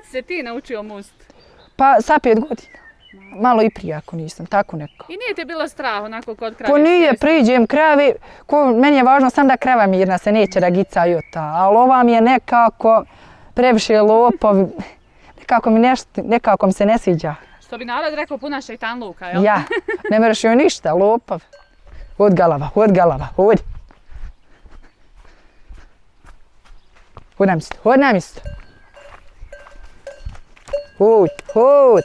kad se ti naučio must? Pa sa pet godina. Malo i prije ako nisam, tako neko. I nije ti bilo strah onako kod krave? Pa nije, priđem kravi, ko, meni je važno sam da krava mirna se neće ragica jota, ali ova mi je nekako previše lopov, nekako mi, nešto, nekako mi se ne sviđa. Što bi narod rekao puna šeitan luka, jel? Ja, ne meraš joj ništa, lopov. Od galava, od galava, od. Hod na mjesto, hod na mjesto. Hut, hut.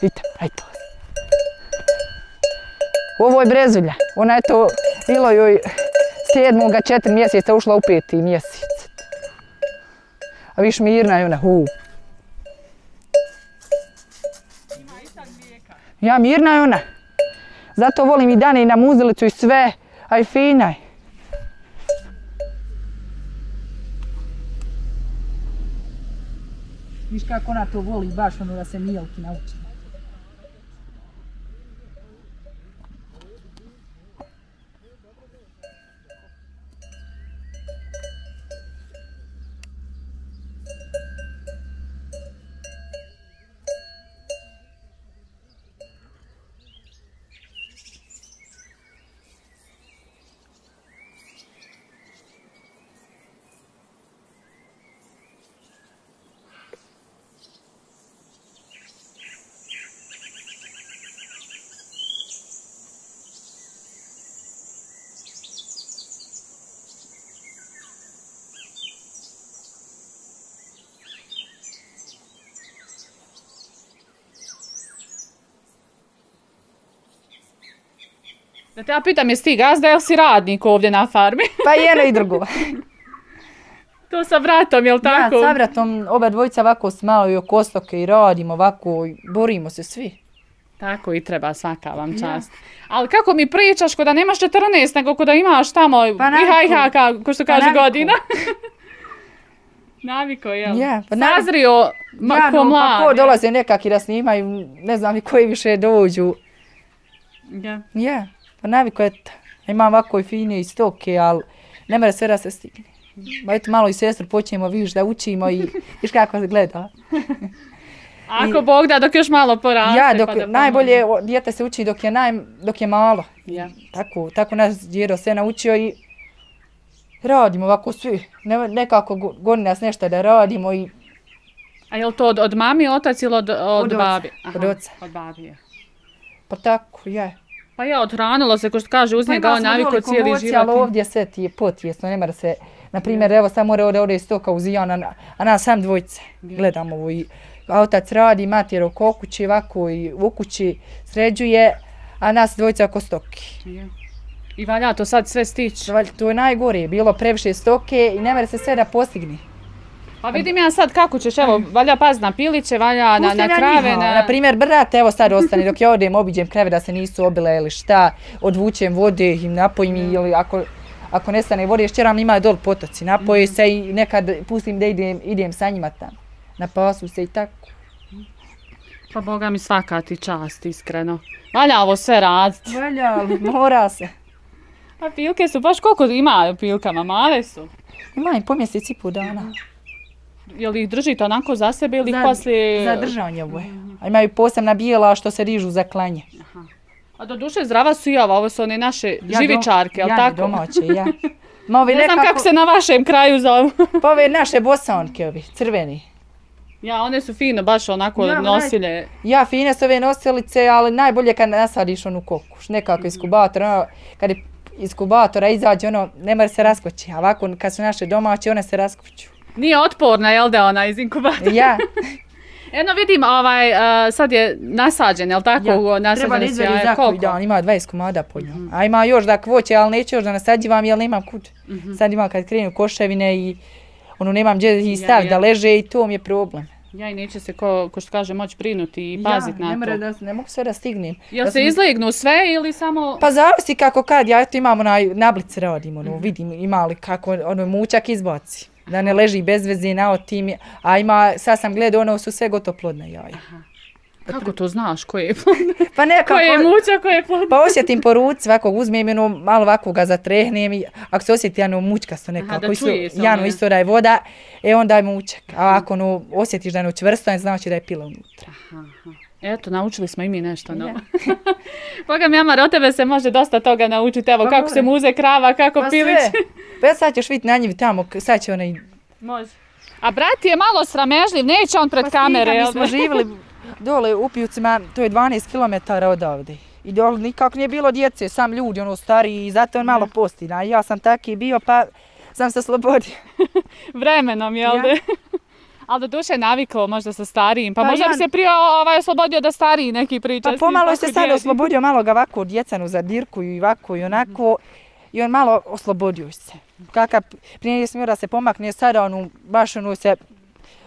Vidite, aj to. Ovo je brezulja. Ona je to, bilo joj sedmoga četiri mjeseca, ušla u peti mjesec. A viš mirna je ona, hu. Ja, mirna je ona. Zato volim i dane i na muzilicu i sve. Aj, fina je. Viš kako ona to voli, baš ono da se Mijelki nauči. Da te ja pitam, jesi ti gazda ili si radnik ovdje na farmi? Pa i jedno i drugo. to sa vratom, jel tako? Ja, sa vratom, oba dvojica ovako s malo i okostoke i radimo ovako, i borimo se svi. Tako i treba, svaka vam čast. Ja. Ali kako mi pričaš ko da nemaš 14, nego ko da imaš tamo pa iha iha, ka, ko što pa kaže naviku. godina. Naviko, jel? Ja, pa Sazrio, ma, ja, ko no, Pa ko dolaze nekakvi da snimaju, ne znam ni koji više dođu. Ja. Ja. Pa naviko je, imam ovako i fine i stoke, ali ne mora sve da se stigne. Ba eto malo i sestru počnemo, vidiš da učimo i viš kako se gleda. Ako I, Bog da, dok još malo poraste. Ja, dok, pa da najbolje djete se uči dok je, naj, dok je malo. Ja. Tako, tako nas djero sve naučio i radimo ovako svi. Ne, nekako goni nas nešto da radimo i... A je li to od, od mami, otac ili od, od, od babi? Od oca. Od babi. Pa tako, je. Pa ja, odhranilo se, ko što kaže, uzme pa ga naviko cijeli život. ali ovdje sve ti je potijesno, ne mora se, na primjer, evo samo mora ovdje, ovdje stoka uz Ijana, a nas sam dvojice gledamo ovo i otac radi, mater oko kući, ovako i u kući sređuje, a nas dvojice oko stoki. I valja to sad sve stići? To je najgore, bilo previše stoke i ne mora se sve da postigni. Pa vidim ja sad kako ćeš, evo, valja paz na piliće, valja na, na krave. Na, na primjer, brat, evo sad ostane, dok ja odem, obiđem krave da se nisu obile ili šta, odvučem vode i napojim mm. ili ako, ako nestane vode, još čeram ima dol potoci, napoje mm. se i nekad pustim da idem, idem sa njima tamo. Na pasu se i tako. Pa Boga mi svaka ti čast, iskreno. Valja ovo sve raditi. Valja, mora se. A pilke su, baš koliko ima pilkama, male su? Ima i po mjeseci i po dana. Jel ih držite onako za sebe ili za, poslije... Za držanje ovo A imaju posebna bijela što se rižu za klanje. Aha. A do duše zdrava su i ova, ovo su one naše ja živičarke, jel ja tako? Ja domaće, ja. Ma ne nekako... znam kako se na vašem kraju zovu. pa ove naše bosanke, ovi, crveni. Ja, one su fino, baš onako ja, nosilje. Naj... Ja, fine su ove nosilice, ali najbolje kad nasadiš onu kokuš, nekako iz kubatora, ono, kad je iz kubatora izađe, ono, ne mora se raskoći, a ovako kad su naše domaće, one se raskoću. Nije otporna, jel da ona iz inkubatora? Ja. Eno vidim, ovaj, uh, sad je nasađen, jel tako? Ja. Nasađen Treba da izveri za koji dan, ima 20 komada polja. Mm -hmm. A ima još da kvoće, ali neće još da nasađivam, jel nemam kud. Mm -hmm. Sad ima kad krenu koševine i ono nemam gdje i stav ja, ja. da leže i to mi je problem. Ja i neće se, ko, ko što kaže, moći brinuti i paziti ja, na to. Ja, da, ne mogu sve da stignem. Jel da se sam... izlegnu sve ili samo... Pa zavisi kako kad, ja to imam onaj nablice radim, ono, mm -hmm. vidim ima li kako ono, mučak izbaci da ne leži bez veze na otim, a ima, sad sam gledao, ono su sve gotovo plodne jaja. Aha. Kako to znaš koje je plod? Pa nekako... Koje je muća, koje je plod? Pa osjetim po ruci, svakog uzmem ono, malo ovako ga zatrehnem i ako se osjeti ono mućkasto nekako, Aha, da čuje jano ono, isto da je voda, e onda je mućak. A ako ono, osjetiš da je ono čvrsto, znači da je pila unutra. Eto, naučili smo i mi nešto novo. Boga mi, Amar, od tebe se može dosta toga naučiti. Evo, Pa kako se muze krava, kako Pa pilić. sve. Pa sad ćeš vidjeti na njivi tamo, sad će onaj... Može. A brat je malo sramežljiv, neće on pred Pa kamere, jel? Mi smo živjeli dole u Pijuvcima, to je 12 km odavde. I dole nikako nije bilo djece, sam ljudi, ono stariji, i zato on malo postina. Ja sam taki bio, pa sam se slobodio. Vremenom, jel? Ja. da? Ali do duše naviklo možda sa starijim, pa, Pa možda ja- bi se prije ovaj oslobodio da stariji neki priča. Pa pomalo se sad oslobodio, malo ga ovako djecanu za dirku i ovako i onako. I on malo oslobodio se. Kakav, prije nije smio da se pomakne, sada on baš ono se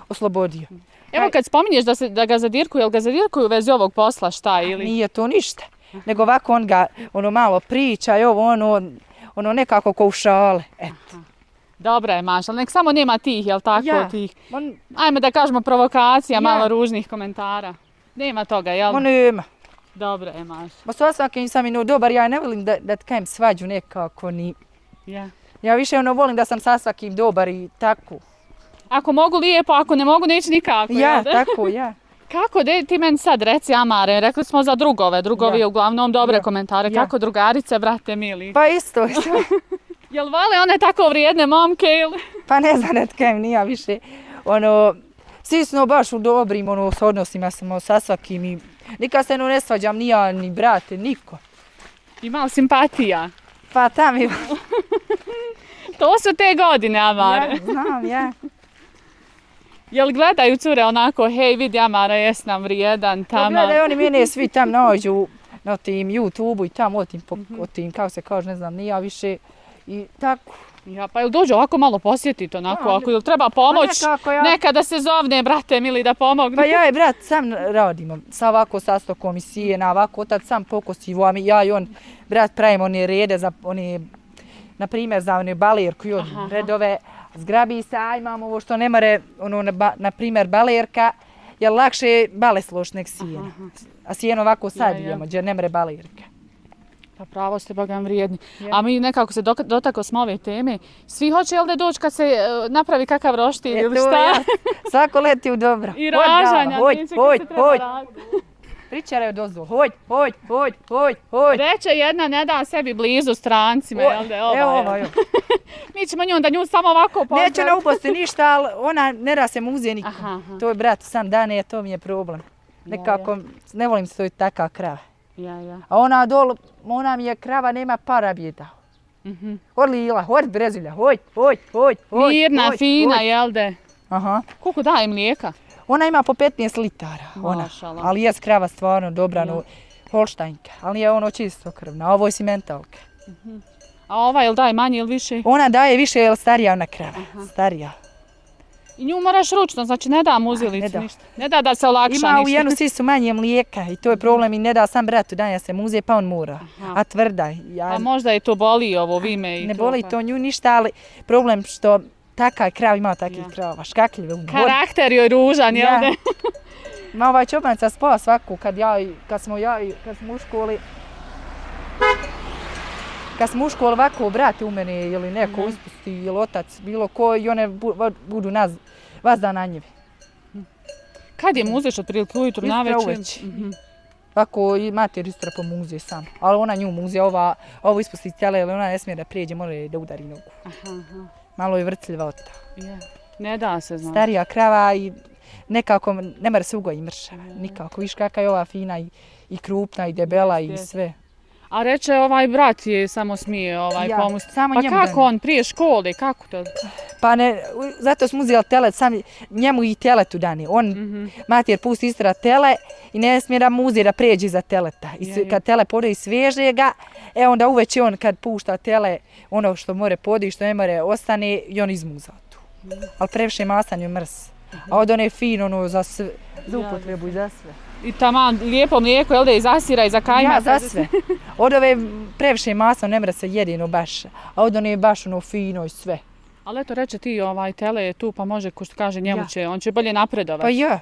oslobodio. Evo kad spominješ da, se, da ga zadirkuju, jel ga zadirkuju u vezi ovog posla, šta ili? Nije to ništa. Nego ovako on ga ono malo priča i ovo ono, ono nekako ko u šale. Eto. Dobra je Maša, nek samo nema tih, jel tako, Ja. tih, On, ajme da kažemo provokacija, Ja. malo ružnih komentara. Nema toga, jel? on nema. Dobra je Maša. Ma sa svakim sam ino dobar, ja ne volim da, da kajem svađu nekako ni. Ja. Ja više ono volim da sam sa svakim dobar i tako. Ako mogu lijepo, ako ne mogu, neće nikako. Ja, jel tako, ja. Kako de, ti meni sad reci, Amare, rekli smo za drugove, drugovi Ja. uglavnom dobre Ja. komentare. Ja. Kako drugarice, brate mili? Pa isto, isto. Jel vole one tako vrijedne momke ili? Pa ne znam da tkajem, nija više. Ono, svi smo baš u dobrim ono, s odnosima smo sa svakim i nikad se no ne svađam ni ja, ni brate, niko. I malo simpatija. Pa tam je, To su te godine, Amare. ja, znam, ja. Jel gledaju cure onako, hej vidi Amara, jes nam vrijedan, Pa tamo. gledaj, oni mene svi tam nađu na tim YouTube-u i tam o tim, po- o tim, kako se kaže, ne znam, ni ja više. I tako. Ja, pa jel dođe ovako malo posjetiti onako, Pa, ako jel treba pomoć, nekako ja- nekada se zovne, brate mili, da pomogne. Pa ja i brat sam radimo, sa ovako sastokom i sijena, ovako otac sam pokosivo, a mi, ja i on, brat pravimo one rede za one, na primjer za one balerku i on Aha. redove, zgrabi se, a imamo ovo što ne more, ono, na, na primjer balerka, je lakše bale slož nek sijena. A sijeno ovako sad Ja, ja. idemo, gdje ne more balerka. Pa pravo ste bogam vrijedni. A mi nekako se dotako smo ove teme. Svi hoće jel da doći kad se e, napravi kakav roštilj E, ili šta? ja, svako leti u dobro. I Hoj, ražanja, hoj, hoj, se treba hoj, raditi. pričaraju dozvol, hoj, hoj, hoj, hoj, hoj. Reče jedna ne da sebi blizu strancima, jel da je ova. Evo je. ova. Mi ćemo nju da nju samo ovako pozdraviti. Neće ne uposti ništa, ali ona ne da se muze nikom. Aha, aha. To je brat sam dane, to mi je problem. Nekako, ne volim se to je taka krava. Ja, ja. A ona dol, ona mi je krava, nema para bi je dao. Mhm. Hod lila, hod brezilja, hoj, hoj, hoj, hoj. Mirna, hoj, fina, hoj. jel da? Aha. Koliko daje mlijeka? Ona ima po 15 litara, ona. Mašala. Ali je krava stvarno dobra, Ja. no, holštajnka. Ali je ono čisto krvna, ovo je simentalka. A ova jel daje manje ili više? Ona daje više, jer starija ona krava, starija. I nju moraš ručno, znači ne da muzilicu ne da. ništa. Ne da da se olakša Ima u ništa. jednu sisu manje mlijeka i to je problem i ne da sam bratu daje se muze pa on mora. Aha. A tvrda ja Pa možda je to boli ovo vime i ne to. boli pa. to nju ništa, ali problem što taka krav ima takvih Ja. krava, škakljive. Karakter joj ružan, jel Ja. da? Ma ovaj čobanica spava svaku kad ja, i- kad smo ja, i- kad smo u školi, kad smo u školi ovako brate u mene ili neko Mhm. ispusti ili otac, bilo ko i one bu- budu naz, vazda na njeve. Kad je muzeš otprilike ujutru Istra na večer? uveče. Mhm. Ovako i mater istra po muze sam. Ali ona nju muze, ova, ovo ispusti tele, ili ona ne smije da prijeđe, mora da udari nogu. Aha, aha. Malo je vrtljiva od ta. Ja. Ne da se zna. Starija krava i nekako ne mora se ugoji mršava. Nikako, viš kakva je ova fina i, i krupna i debela i sve. A reče ovaj brat je samo smije ovaj Ja, pomoć. samo pa njemu kako da- on prije škole, kako to? Pa ne, zato smo uzeli telet, sam njemu i teletu dani. On, Mhm. mater pusti istra tele i ne smije da muze da pređe za teleta. I Je, sve- je. kad tele pode i sveže ga, e onda uveče on kad pušta tele, ono što more podi i što ne more ostane i on izmuza tu. Ali previše masan je mrs. A od one fin ono za, sve, za upotrebu i za sve. I taman lijepo mlijeko, jel da i zasira i za kajmak. Ja, za sve. Od ove previše masno ne mre se jedino baš. A od one je baš ono fino i sve. Ali eto reče ti ovaj tele je tu pa može ko što kaže njemu Ja. će, on će bolje napredovati. Pa ja.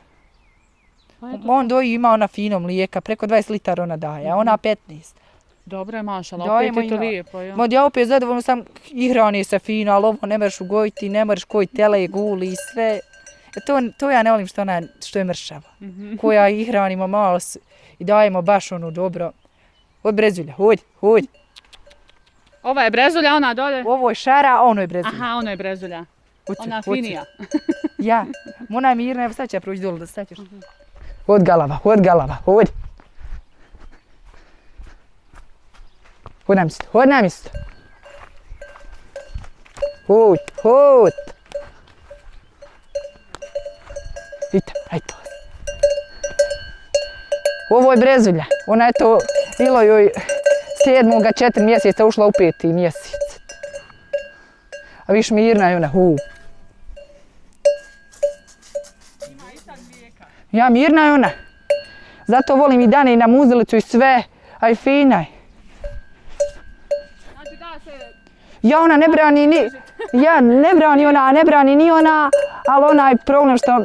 Pa. On doji ima ona fino mlijeka, preko 20 litara ona daje, a ona 15. Dobro je, mašala, Dajemo opet je to i na- lijepo, ja. Ma ja opet zadovoljno sam, i hrani se fino, ali ovo ne možeš ugojiti, ne možeš koji tele, guli i sve. To, to ja ne volim što, ona, što je mršava. Mhm. Koja i hranimo malo s- i dajemo baš ono dobro. Od brezulja, hoj, hoj. Ova je brezulja, ona dolje. Ovo je šara, a ono je brezulja. Aha, ono je brezulja. Hoće, Ona hoće. finija. Ja, ona je mirna, evo sad će ja proći dole da sad ćeš. Od galava, od galava, hod. Hod na mjesto, hod na mjesto. Hod, hod. Vidite, ajde to. Ovo je brezulja. Ona je to, bilo joj sedmoga četiri mjeseca ušla u peti mjesec. A viš mirna je ona, hu. Ja mirna je ona. Zato volim i dane i na muzilicu i sve. Aj fina je. Znači da se... Ja ona ne brani ni, ja ne brani ona, ne brani ni ona, ali onaj problem što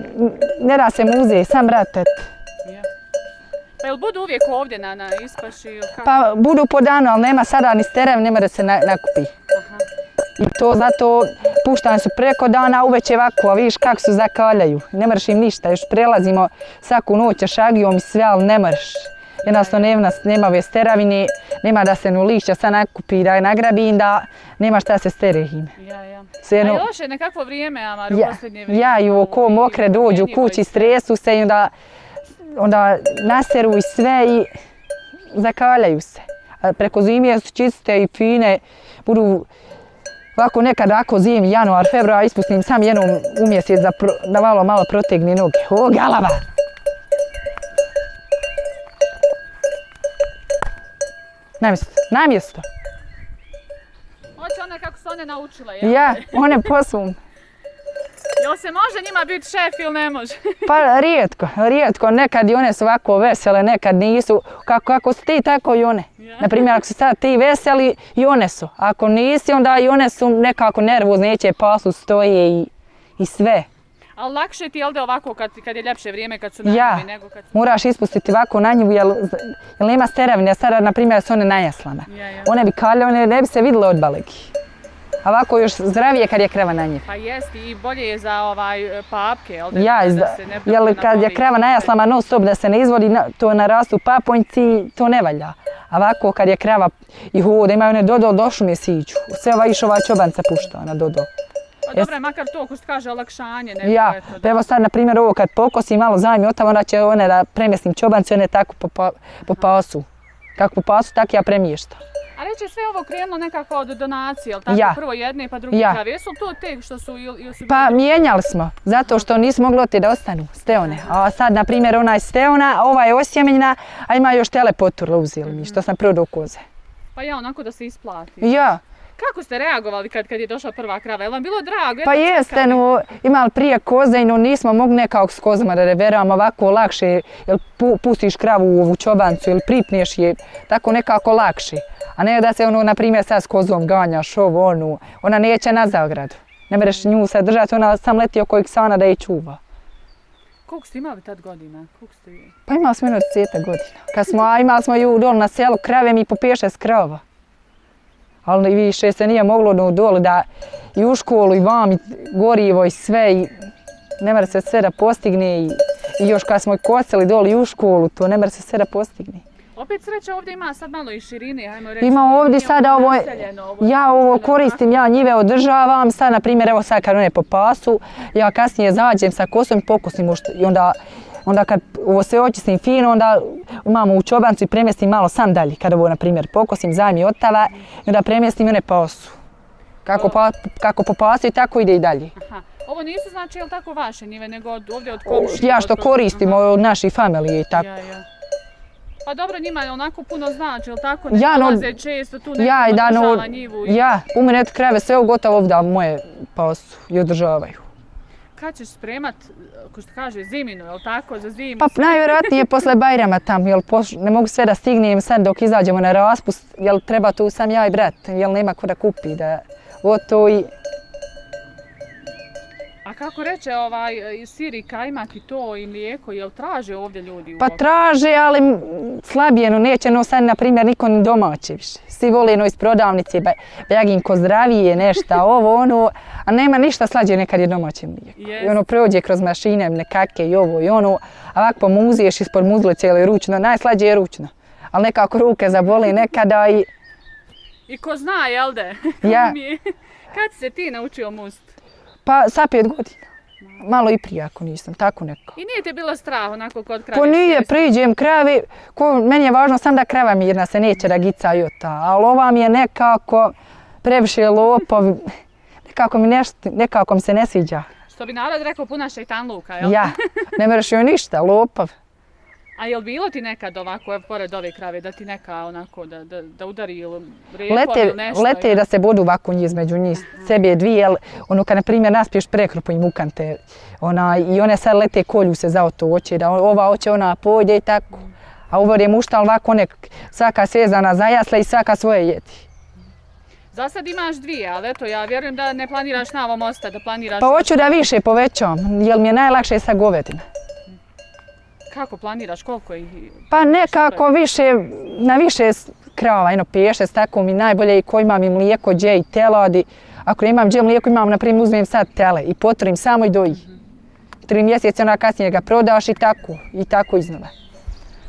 ne da se muze, sam brate. Ja. Pa jel budu uvijek ovdje na, na ispaši ili kako? Pa budu po danu, ali nema sada ni sterev, nema da se na, nakupi. Aha. I to zato puštane su preko dana, uveče ovako, a vidiš kako su zakaljaju. Ne moraš im ništa, još prelazimo svaku noć šagijom i sve, ali ne moraš. Jednostavno nema, nema ove steravine, nema da se nu lišća sad nakupi, da je nagrabi, da nema šta se stere. Ja, ja. Sve A jedno- još je nekakvo vrijeme, Amar, u Ja, posljednje vrijeme. ja i ovo ko ono, mokre dođu promjenjivo kući, stresu se i onda, onda naseru i sve i zakaljaju se. A preko zime su čiste i fine, budu ovako nekad ako zim, januar, februar, ispustim sam jednom u mjesec da, pro, da malo, malo protegne noge. O, galava! Na mjesto, na mjesto. Hoće one kako su one naučile, ja? Ja, one po svom. Jel se može njima biti šef ili ne može? Pa rijetko, rijetko, nekad i one su ovako vesele, nekad nisu. Kako, kako si ti, tako i one. Ja. Naprimjer, ako si sad ti veseli, i one su. Ako nisi, onda i one su nekako nervozne, neće pasu, stoje i, i sve. Ali lakše ti je da ovako kad, kad je ljepše vrijeme, kad su na Ja, nego kad su... moraš ispustiti ovako na njivu, jer, nema steravine. Sada, na primjer, su one najaslane. Ja, ja. One bi kalje, one ne bi se vidjele od balegi. A ovako još zdravije kad je krava na njivi. Pa jest i bolje je za ovaj papke, jel da, Ja, da se ne probije kad je krava najaslama non stop da se ne izvodi, na- to narastu paponjci, to ne valja. A ovako kad je krava i hoda, imaju one dodo, došlu mi siću. Sve ova iš ova čobanca pušta na dodo. Pa dobro makar to, ko što kaže, olakšanje, Ja, eto, pa da. evo sad na primjer ovo kad pokosim malo zajmi od tamo, onda će one da premjestim čobance, one tako po, pa, po pasu. Kako po pasu, tako ja premještam. A reći sve ovo krenulo nekako od donacije, jel tako? Ja. Prvo jedne pa druge Ja. krave. Jesu to te što su, ili, su Pa mijenjali smo, zato što nismo mogli ti da ostanu steone. A sad, na primjer, ona je steona, a ova je osjemenjena, a ima još telepoturla uzeli mi, što sam prodao koze. Pa ja, onako da se isplati. Ja, Kako ste reagovali kad, kad je došla prva krava? Je vam bilo drago? Pa jeste, no, imali prije koze i no, nismo mogli nekako s kozama da reveramo ovako lakše, jel pu, pustiš kravu u ovu čobancu ili pripneš je, tako nekako lakše. A ne da se ono, na primjer, sad s kozom ganjaš ovo, onu, ona neće na zagradu. Ne mereš nju sad držati, ona sam leti oko iksana da je čuva. Koliko ste imali tad godina? Koliko ste... Pa imali smo jedno 30 godina. Kad smo, a imali smo ju dole na selu krave mi po 5-6 krava. Ali više se nije moglo no, dole da i u školu i vam i gorivo i sve i ne mora se sve da postigne i, i još kad smo i kosili dole i u školu, to ne mora se sve da postigne. Opet sreća ovdje ima sad malo i širine, hajmo reći. Ima ovdje sada ovo, ovo ja ovo koristim, ja njive održavam, sad na primjer evo sad kad one po pasu, ja kasnije zađem sa kosom i pokosim ušt- i onda Onda kad ovo sve očistim fino, onda imamo u čobancu i premjestim malo sam dalje. Kad ovo, na primjer, pokosim otava, i onda premjestim i one pasu. Kako, pa, kako po i tako ide i dalje. Aha. Ovo nisu znači, jel tako vaše njive, nego od, ovdje od komšija? Ja što koristim Aha. od naših familije i tako. Ja, ja. Pa dobro, njima je onako puno znači, jel tako? Ja, Ne no- dolaze često tu neko Ja da, no, njivu. i- ja, u mene krave sve gotovo ovdje moje pasu i održavaju. Kad ćeš spremat, ko što kaže, ziminu, jel tako, za zimu? Pa najvjerojatnije posle Bajrama tam, jel poš- ne mogu sve da stignem sad dok izađemo na raspust, jel treba tu sam ja i brat, jel nema ko da kupi da o to i A kako reče ovaj e, siri kajmak i to i mlijeko, jel traže ovdje ljudi? Pa traže, ali slabije, no neće no sad, na primjer, niko ni domaće više. Svi vole no iz prodavnice, beginko zdravije, nešto, ovo, ono, a nema ništa slađe nekad je domaće mlijeko. Yes. I ono prođe kroz mašine, nekake i ovo i ono, a ovako pomuziješ ispod muzlice ili ručno, najslađe je ručno. Ali nekako ruke zaboli nekada i... I ko zna, jel de? Ja. Kad se ti naučio must? Pa sa pet godina. Malo i prije ako nisam, tako neko. I nije te bilo strah onako kod kravi? Pa nije, priđem kravi, ko, meni je važno sam da krava mirna se neće da gica i ta, ali ova mi je nekako previše lopov, nekako mi nešto, nekako mi se ne sviđa. Što bi narod rekao puna šeitan luka, jel? Ja, ne mreš joj ništa, lopov. A je li bilo ti nekad ovako, pored ove krave, da ti neka onako, da, da, da udari ili repom lete, ili nešto? Lete ja? da se bodu ovako njih između njih, sebe dvije, jel, ono kad na primjer naspiješ prekrupu i mukante, ona, i one sad lete kolju se za to oće, da ova oće ona pojde i tako. A uvor je mušta, ali ovako nek, svaka svezana za jasle i svaka svoje jeti. Za sad imaš dvije, ali eto, ja vjerujem da ne planiraš na ovom ostati, da planiraš... Pa hoću da više povećam, jer mi je najlakše sa govedina. Kako planiraš, koliko ih... Pa nekako više, na više krava, jedno peše, tako mi najbolje i ko imam i mlijeko, dje i teladi. Ako imam dje mlijeko, imam, na primjer, uzmem sad tele i potvorim samo i doji. Mm -hmm. Tri mjeseca ona kasnije ga prodaš i tako, i tako iznova.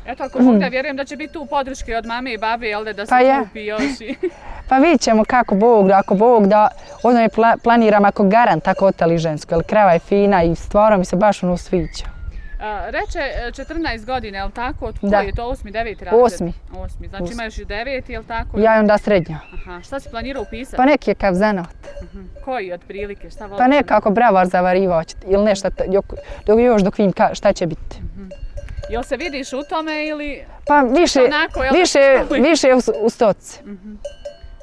Eto, ako Bog da vjerujem da će biti tu podrške od mame i babe, jel da se pa ja. kupi još i... pa vidjet ćemo kako Bog da, ako Bog da, odmah je planiram ako garant tako otali žensko, jer krava je fina i stvarno mi se baš ono sviđa reče 14 e, godina, je li tako? Od koji je to 8. 9. razred? 8. 8. Znači imaš i 9. je li tako? Ja i onda srednja. Aha, šta si planirao upisati? Pa neki je kav zanat. Uh Koji od prilike? Šta voliš? Pa nekako bravar zavarivač ili nešto, dok, dok još dok vidim šta će biti. Uh Jel se vidiš u tome ili... Pa više, onako, jel više, više u, u stoci. Uh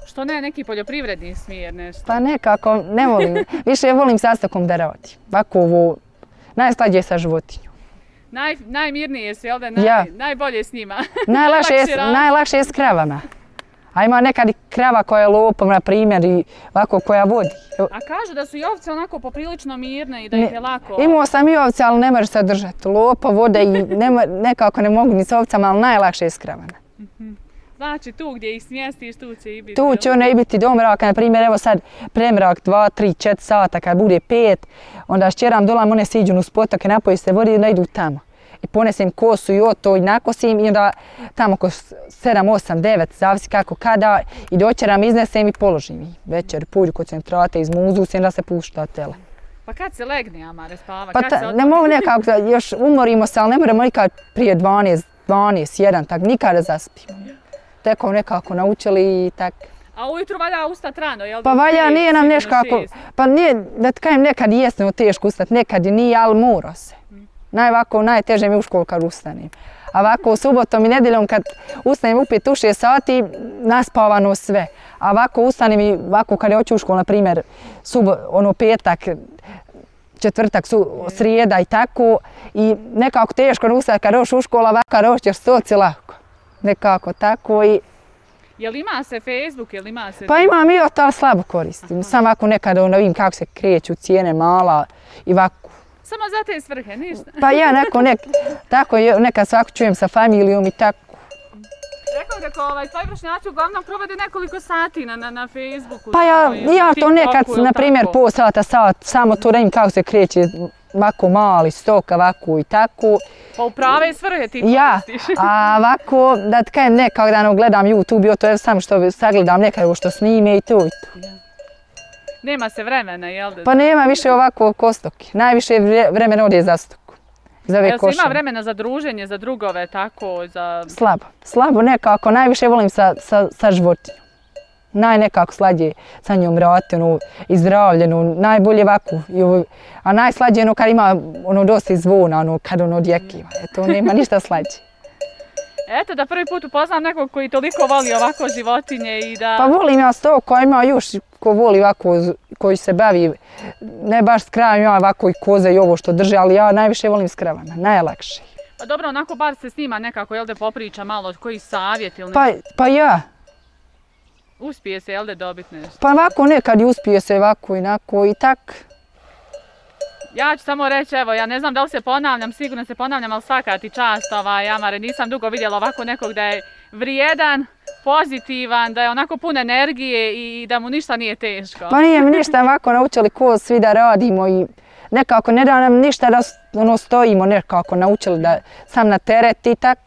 Što ne, neki poljoprivredni smjer nešto? Pa nekako, ne volim. više volim sastakom da radim. Ovako ovo, najslađe sa životinjom. Naj, najmirnije su, jel da? Naj, ja. Najbolje s njima. Najlakše, je, najlakše je s kravama. A ima nekad i krava koja je lupom, na primjer, i ovako koja vodi. A kažu da su i ovce onako poprilično mirne i da ih je lako... Imao sam i ovce, ali ne može se držati. Lupa, vode i nema, nekako ne mogu ni s ovcama, ali najlakše je s kravama. Znači tu gdje ih smjestiš, tu će i biti... Tu će one i biti do mraka, na primjer, evo sad premrak 2, 3, 4 sata, kad bude 5, onda šćeram dolam, one siđu u spotoke, napoji se vodi i onda idu tamo. I ponesem kosu i oto i nakosim i onda tamo oko 7, 8, 9, zavisi kako kada, i doćeram, iznesem i položim ih. Večer, pulju koncentrate, izmuzu se i onda se pušta tele. Pa kad se legne, Amare, spava? Pa ta, ne mogu nekako, još umorimo se, ali ne moramo nikad prije 12, 12, 1, tak nikada zaspimo teko nekako naučili i tak. A ujutru valja ustat rano, jel? Pa valja, nije nam neškako, pa nije, da ti kajem, nekad jesno teško ustat, nekad nije, ali mora se. Hmm. Najvako, najteže mi u školu kad ustanem. A ovako subotom i nedeljom kad ustanem u pet u šest sati, naspavano sve. A ovako ustanem i ovako kad je oću u školu, na primjer, subo, ono petak, četvrtak, su, srijeda i tako. I nekako teško ustati kad doš u školu, ovako doš ćeš stoci nekako tako i... Jel ima se Facebook, jel ima se... Pa imam i to, ali slabo koristim. Aha. Samo ako nekada ono vidim kako se kreću cijene mala i ovako. Samo za te svrhe, ništa? Pa ja neko, nek, tako nekad svako čujem sa familijom i tako. Rekao kako ovaj, tvoji vršnjaci uglavnom provode nekoliko sati na, na, na Facebooku. Pa ja, ja to nekad, na primjer, po sata, sat, samo to redim kako se kreće ovako mali stok, ovako i tako. Pa u prave svrhe ti ja, koristiš. a ovako, da ti kajem nekak dan gledam YouTube, to je samo što sagledam nekaj što snime i to i to. Nema se vremena, jel da? Pa nema više ovako kostoki. Najviše vremena ovdje za stok. Za ove Jel si ima vremena za druženje, za drugove, tako, za... Slabo, slabo nekako. Najviše volim sa, sa, sa životinjom naj nekako slađe sa njom rati, ono, izdravljenu, najbolje ovako. A najslađe ono kad ima ono dosta zvona, ono, kad ono odjekiva. Eto, nema ništa slađe. Eto, da prvi put upoznam nekog koji toliko voli ovako životinje i da... Pa volim ja sto koja ima još ko voli ovako, koji se bavi, ne baš s krajem, ja ovako i koze i ovo što drže, ali ja najviše volim s kravama, najlakše. Pa dobro, onako bar se snima nekako, jel da popriča malo, koji savjet ili? Pa, pa ja, Uspije se, jel da dobit nešto? Pa ovako nekad i uspije se ovako i nako i tak. Ja ću samo reći, evo, ja ne znam da li se ponavljam, sigurno se ponavljam, ali svaka ti čast, ovaj, Amare, nisam dugo vidjela ovako nekog da je vrijedan, pozitivan, da je onako pun energije i da mu ništa nije teško. Pa nije mi ništa ovako naučili ko svi da radimo i nekako ne da nam ništa da ono, stojimo nekako naučili da sam na teret i tako.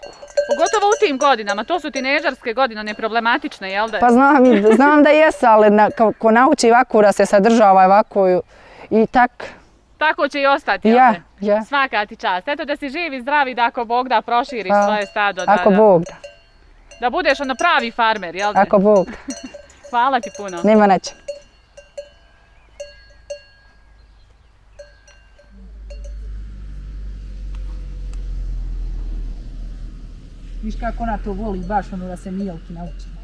Pogotovo u tim godinama, to su tineđarske godine, one problematične, jel da? Pa znam, znam da jesu, ali na, ko, nauči ovako da se sadržava ovako i, i tak. Tako će i ostati, ja, ja. Svaka ti čast. Eto da si živi, zdravi, da ako Bog da proširiš svoje stado. Da, ako da, Bog da. Da budeš ono pravi farmer, jel da? Ako Bog. Hvala ti puno. Nema neće. Viš kako ona to voli baš ono da se Mijelki nauči.